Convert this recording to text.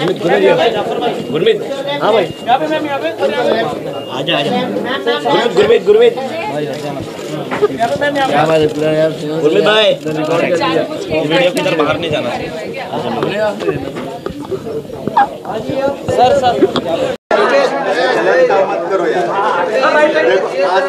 गुरमीत गुरमीत गुरमीत हाँ भाई। आजा आजा। गुरमीत गुरमीत गुरमीत क्या बात है पूरा यार गुरमीत भाई। वीडियो किधर बाहर नहीं जाना। Sir sir. मत करो यार देखो आज